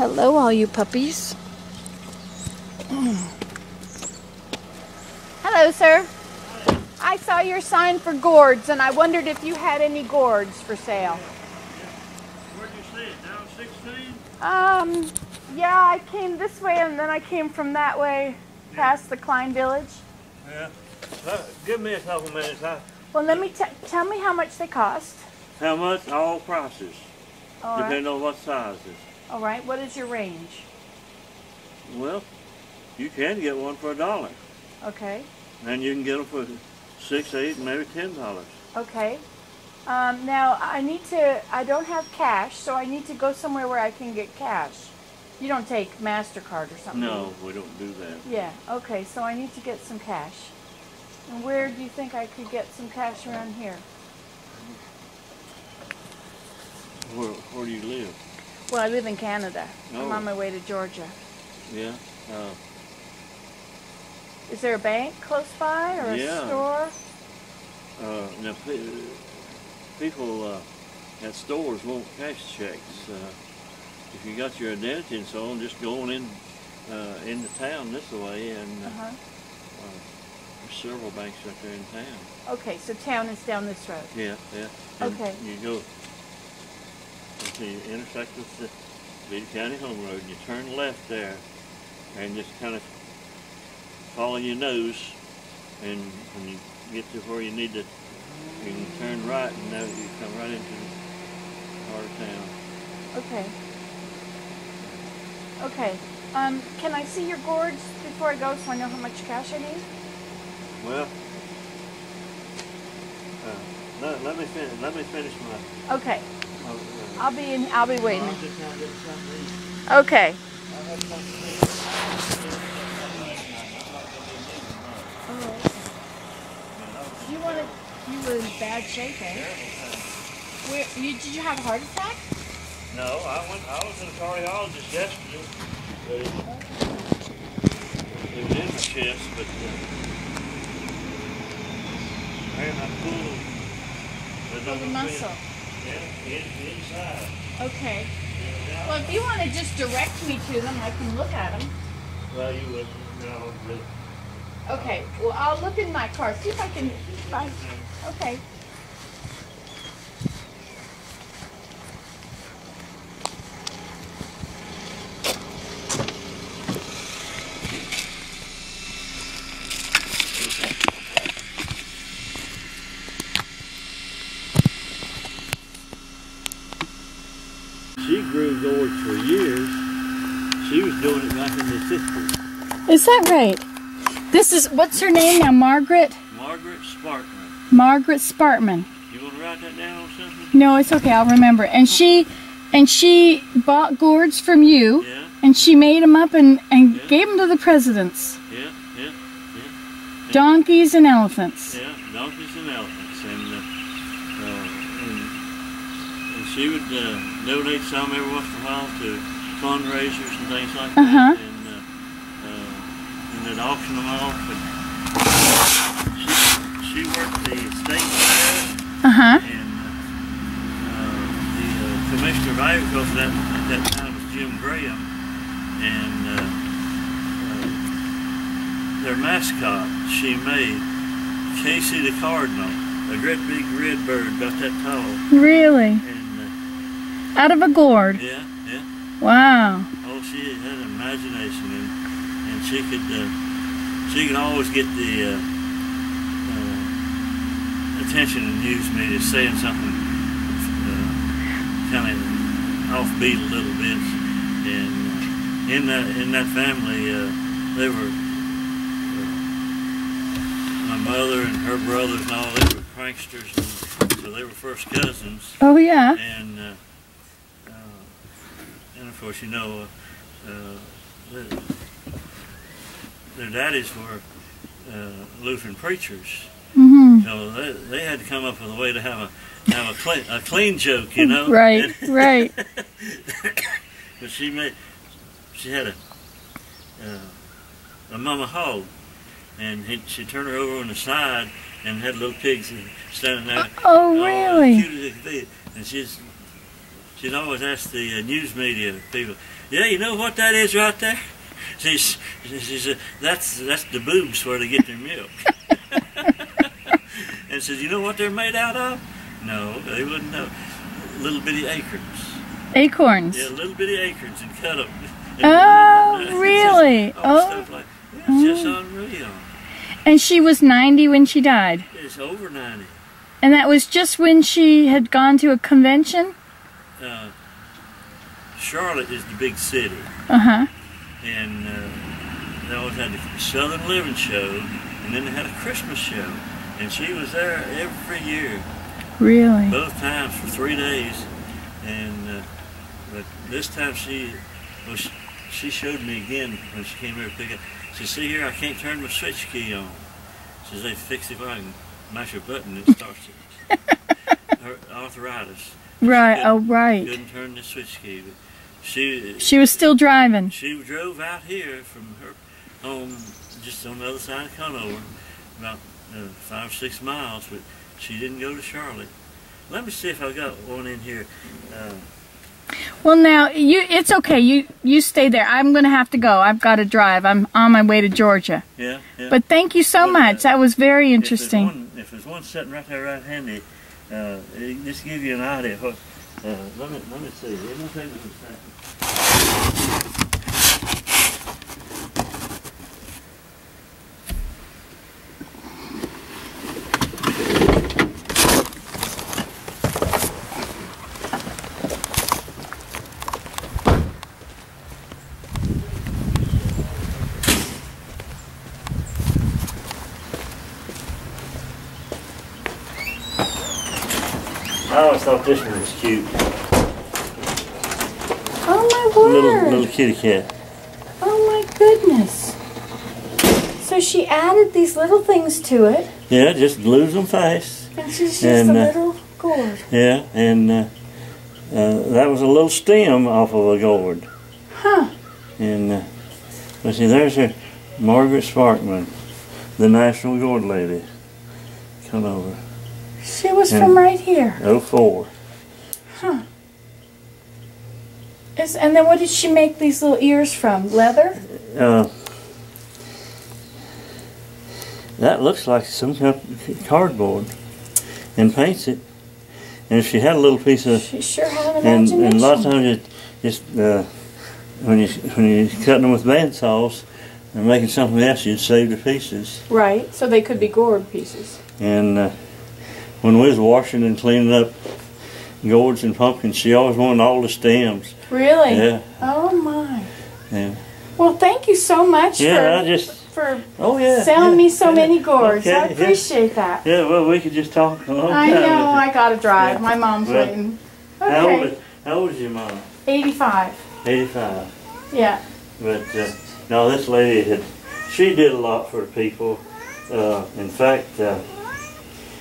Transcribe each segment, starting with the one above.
Hello, all you puppies. Hello, sir. I saw your sign for gourds, and I wondered if you had any gourds for sale. Where'd you see it? Down 16? Um, yeah, I came this way, and then I came from that way past the Klein Village. Yeah. Uh, give me a couple minutes. I, Well, let me t- tell me how much they cost. how much? All prices. All right. Depending on what size sizes. All right. What is your range? Well, you can get one for a dollar. Okay. And you can get them for six, eight, maybe ten dollars. Okay. Um, now I need to. I don't have cash, so I need to go somewhere where I can get cash. You don't take Mastercard or something. No, we don't do that. Yeah. Okay. So I need to get some cash. And where do you think I could get some cash around here? Where, where do you live? Well, I live in Canada. I'm Oh. on my way to Georgia. Yeah. Uh, Is there a bank close by or a Yeah. store? uh, now, pe- people uh, at stores won't cash checks. Uh, if you got your identity and so on, just going in uh, into town this way, and uh, Uh huh. there's several banks right there in town. Okay. So town is down this road. Yeah, yeah. And Okay. You go, you intersect with the Beatty County Home Road, and you turn left there, and just kind of follow your nose, and when you get to where you need to, you can turn right, and now you come right into the heart of town. Okay. Okay. Um, can I see your gourds before I go so I know how much cash I need? Well, uh, let, let me finish. Let me finish my. Okay. My I'll be in. I'll be waiting. I'll just now get something to eat. Okay. I had to eat. I'm not gonna be needing much. You wanted. You were in bad shape, eh? Where? You, did you have a heart attack? No, I went. I was in a cardiologist yesterday. But it, it was in my chest, but uh, man, I pulled. there's the nothing muscle. In- Yeah, in, inside. Okay. Yeah, Well, if you want to just direct me to them, I can look at them. Well, you would. No, really. Okay. Well, I'll look in my car. See if I can find. Okay. She grew gourds for years. She was doing it back in the 60s. Is that right? This is what's her name now? Margaret. Margaret Sparkman. Margaret Sparkman. You want to write that down on something? No, it's okay. I'll remember. And she, and she bought gourds from you, Yeah, and she made them up and and Yeah. gave them to the presidents. Yeah, yeah, yeah, Donkeys and elephants. yeah. Donkeys and elephants. And, uh, uh, and, and she would uh, donate some every once in a while to fundraisers and things like that. Uh-huh. And, uh, uh, auction them off. And she, she worked the state fair. Uh huh. and uh, the uh, commissioner of agriculture that, at that time was Jim Graham, and uh, uh, their mascot she made Casey the Cardinal, a great big red bird about that tall, Really? and Out of a gourd. uh, yeah, yeah, Wow. oh she had imagination, and and she could uh, she could always get the uh, uh, attention and use me to saying something uh, kind of offbeat a little bit. And uh, in that in that family, uh, they were uh, my mother and her brothers and all. They were pranksters, and so they were first cousins. Oh yeah. And uh, uh, and of course, you know, uh, their, their daddies were uh, Lutheran preachers. Mhm. So they, they had to come up with a way to have a have a clean, a clean joke, you know. Right, right. but she made she had a uh, a mama hog, and he, she turned her over on the side and had little pigs standing there. Oh Oh, really? cute as they could be. And she's she'd always ask the uh, news media people, "Yeah, you know what that is right there?" She, she, she said, "That's that's the boobs where they get their milk." and says, "You know what they're made out of?" No, they wouldn't know. Little bitty acorns. Acorns. Yeah, little bitty acorns and cut them. Oh, really? oh, Oh. like yeah, it's just unreal. And she was 90 when she died. It's over ninety. And that was just when she had gone to a convention? Uh, Charlotte is the big city. Uh huh. And uh, they always had the Southern Living Show, and then they had a Christmas show, and she was there every year, Really? both times for three days, and uh, but this time she well, she, showed me again when she came here to pick up. She said, "See here, I can't turn my switch key on." She says, "They fix it I can mash a button, it starts it." Her arthritis. Right. Oh, right. Couldn't turn the switch key, but she She was still driving. she drove out here from her home, just on the other side of Conover, about uh, five or six miles, but she didn't go to Charlotte. Let me see if I got one in here. Uh, Well, now you it's okay. You you stay there. I'm going to have to go. I've got to drive. I'm on my way to Georgia. yeah, yeah. But thank you so Well, uh, much. That was very if there's interesting. one, if there's one sitting right there, right handy, uh, just give you an idea. What, uh, let me let me see. It won't take me a second. Thought this one was cute. Oh my word! little kitty cat. Oh my goodness! So she added these little things to it, Yeah, just glues them fast. and she's just And, a uh, little gourd. Yeah, and uh, uh, that was a little stem off of a gourd. Huh? And uh, let's see, there's her Margaret Sparkman, the National Gourd Lady. Conover. She was from right here. 04. Is, and then what did she make these little ears from? Leather? Uh, that looks like some kind of cardboard and paints it. And if she had a little piece of She sure had an and, imagination. and a lot of times it just uh, when you when you cutting them with bandsaws and making something else, you'd save the pieces. Right, so they could be gourd pieces. And uh, when we was washing and cleaning up gourds and pumpkins, she always wanted all the stems. Really? Yeah, Oh my. yeah, Well, thank you so much yeah. I for, just for oh yeah, selling yeah, me so yeah. many gourds. Okay, I appreciate that. Yeah, well, we could just talk a long I time. know, I gotta drive. Yeah. My mom's Well, waiting. How old, Okay. is, how old is your mom? 85. 85. Yeah. But uh, no, this lady had, she did a lot for the people. Uh, in fact, uh,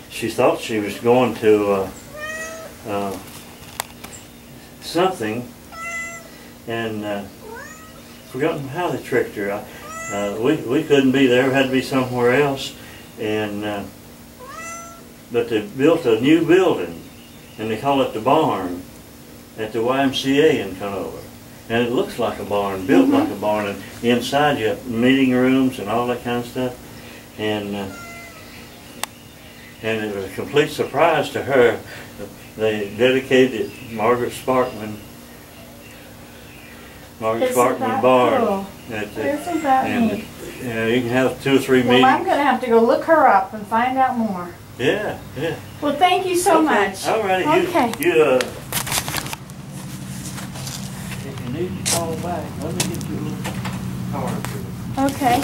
she thought she was going to uh, uh, something, and uh, forgotten how they tricked her. I, uh, we we couldn't be there; had to be somewhere else, and uh, but they built a new building, and they call it the barn at the YMCA in Conover and it looks like a barn, built like a barn, and inside you have meeting rooms and all that kind of stuff. And uh, and it was a complete surprise to her. They dedicated Margaret Sparkman, Margaret Isn't Sparkman that Barn. cool? At the, Isn't that and neat? uh, you can have two or three Well, I'm meetings. gonna have to go look her up and find out more. Yeah, yeah. Well, thank you so Okay, much. All righty. Okay. You, you uh, if you need to call back, let me get you a little card. Okay.